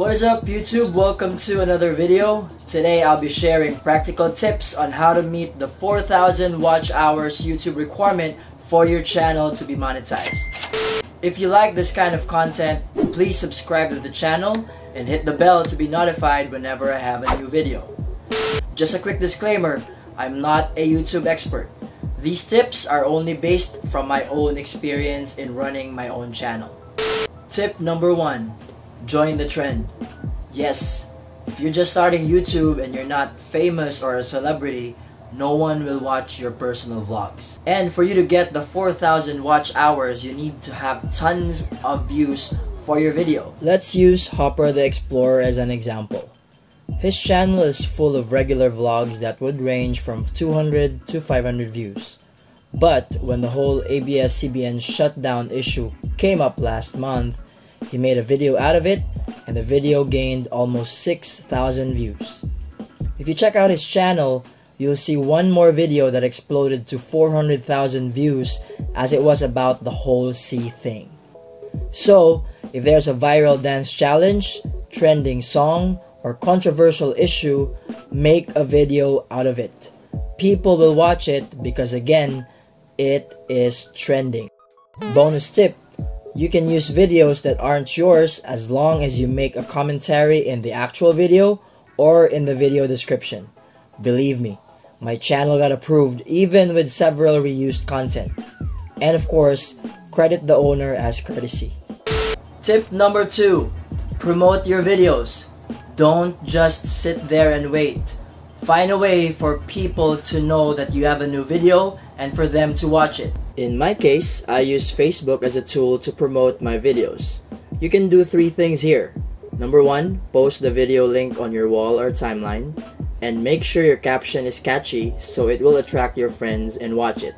What is up YouTube? Welcome to another video. Today I'll be sharing practical tips on how to meet the 4,000 watch hours YouTube requirement for your channel to be monetized. If you like this kind of content, please subscribe to the channel and hit the bell to be notified whenever I have a new video. Just a quick disclaimer, I'm not a YouTube expert. These tips are only based from my own experience in running my own channel. Tip number one, join the trend. Yes, if you're just starting YouTube and you're not famous or a celebrity, no one will watch your personal vlogs. And for you to get the 4,000 watch hours, you need to have tons of views for your video. Let's use Hopper the Explorer as an example. His channel is full of regular vlogs that would range from 200 to 500 views. But when the whole ABS-CBN shutdown issue came up last month, he made a video out of it and the video gained almost 6,000 views. If you check out his channel, you'll see one more video that exploded to 400,000 views as it was about the whole sea thing. So, if there's a viral dance challenge, trending song, or controversial issue, make a video out of it. People will watch it because again, it is trending. Bonus tip, you can use videos that aren't yours as long as you make a commentary in the actual video or in the video description. Believe me, my channel got approved even with several reused content. And of course, credit the owner as courtesy. Tip number two, promote your videos. Don't just sit there and wait. Find a way for people to know that you have a new video and for them to watch it. In my case, I use Facebook as a tool to promote my videos. You can do three things here. Number one, post the video link on your wall or timeline, and make sure your caption is catchy so it will attract your friends and watch it.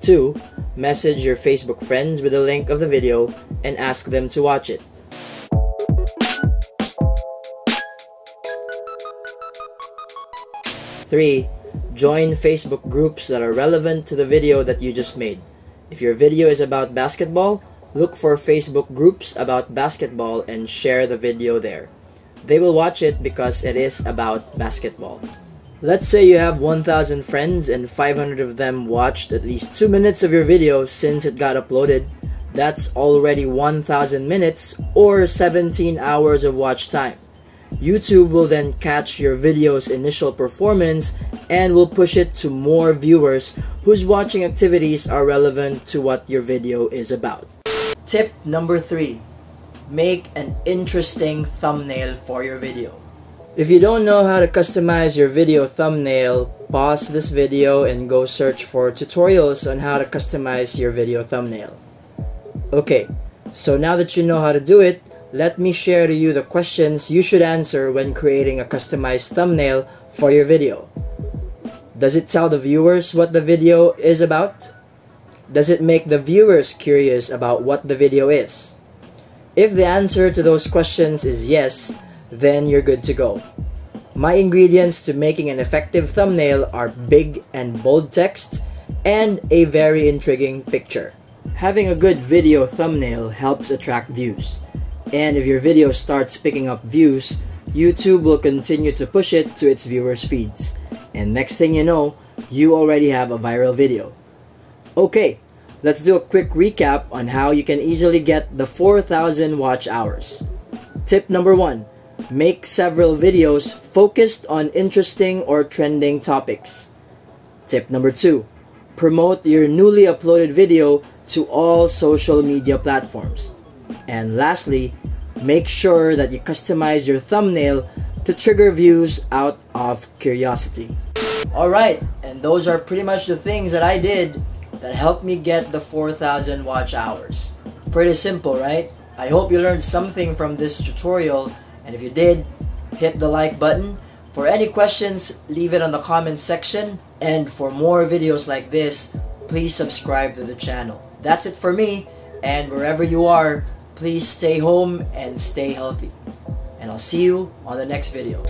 Two, message your Facebook friends with a link of the video and ask them to watch it. 3. Join Facebook groups that are relevant to the video that you just made. If your video is about basketball, look for Facebook groups about basketball and share the video there. They will watch it because it is about basketball. Let's say you have 1,000 friends and 500 of them watched at least 2 minutes of your video since it got uploaded. That's already 1,000 minutes or 17 hours of watch time. YouTube will then catch your video's initial performance and will push it to more viewers whose watching activities are relevant to what your video is about. Tip number 3. Make an interesting thumbnail for your video. If you don't know how to customize your video thumbnail, pause this video and go search for tutorials on how to customize your video thumbnail. Okay, so now that you know how to do it, let me share to you the questions you should answer when creating a customized thumbnail for your video. Does it tell the viewers what the video is about? Does it make the viewers curious about what the video is? If the answer to those questions is yes, then you're good to go. My ingredients to making an effective thumbnail are big and bold text and a very intriguing picture. Having a good video thumbnail helps attract views. And if your video starts picking up views, YouTube will continue to push it to its viewers' feeds. And next thing you know, you already have a viral video. Okay, let's do a quick recap on how you can easily get the 4,000 watch hours. Tip number one, make several videos focused on interesting or trending topics. Tip number two, promote your newly uploaded video to all social media platforms. And lastly, make sure that you customize your thumbnail to trigger views out of curiosity. Alright, and those are pretty much the things that I did that helped me get the 4,000 watch hours. Pretty simple, right? I hope you learned something from this tutorial, and if you did, hit the like button. For any questions, leave it on the comment section, and for more videos like this, please subscribe to the channel. That's it for me, and wherever you are, Please stay home and stay healthy. And I'll see you on the next video.